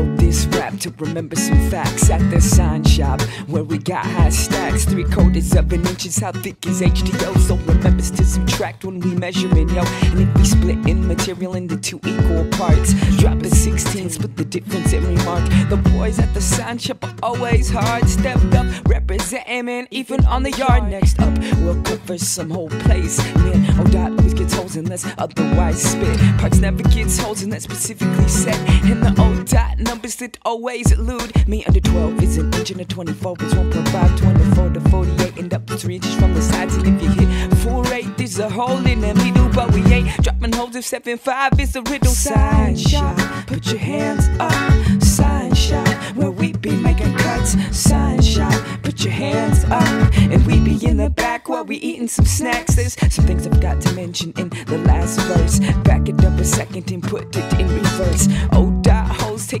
this rap to remember some facts at the sign shop where we got high stacks. Three quarters of an inch is how thick is HDO. So remembers to subtract when we measuring, yo. And if we split in material into two equal parts, drop a 16, split the difference and remark. The boys at the sign shop are always hard. Stepped up, representing, man, even on the yard. Next up, we'll cover some whole place. Man, oh, dot always gets holes unless otherwise spit. Parts never gets holes unless specifically set. And the old dot numbers that always elude me under 12 is an inch and a 24 is 1.5, 24 to 48, and up to 3 inches from the sides. And if you hit 4 8, there's a hole in the middle, but we ain't dropping holes if 7 5 is a riddle. Sign shop, put your hands up. Sign shop, where we be making cuts. Sign shop, put your hands up. And we be in the back while we eating some snacks. There's some things I've got to mention in the last verse. Back it up a second and put it in reverse. Oh,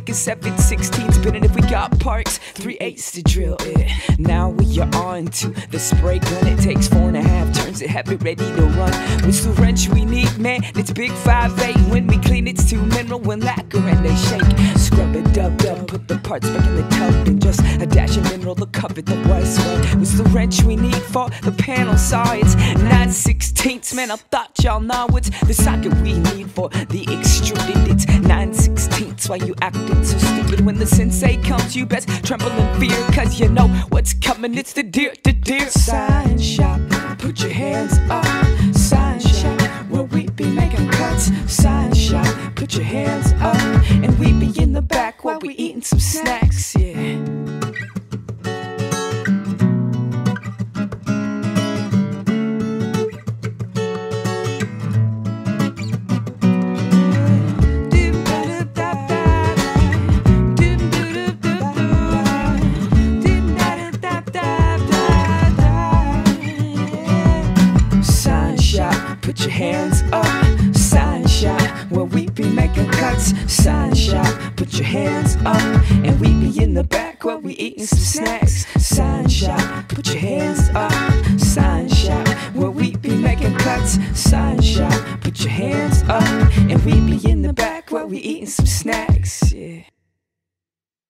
holes, 7 16 spinning if we got parks. 3 eighths to drill it. Now we are on to the spray gun. It takes four and a half turns to have it ready to run. What's the wrench we need, man? It's big 5 8. When we clean, it's two mineral and lacquer and they shake. Scrub it up, up, put the parts back in the tub and just a dash of mineral to cover the west one. What's the wrench we need for the panel saw? It's 9 16ths, man. I thought y'all know it's the socket we need for the Why you acting so stupid when the sensei comes? You best tremble in fear, cause you know what's coming. It's the deer, the deer. Sign shop, put your hands up. Sign shop, where we be making cuts. Sign shop, put your hands your hands up. Shop, where we be making cuts. Shop, put your hands up. And we be in the back where we eating some snacks. Shop, put your hands up. Shop, where we be making cuts. Shop, put your hands up. And we be in the back where we eating some snacks. Yeah.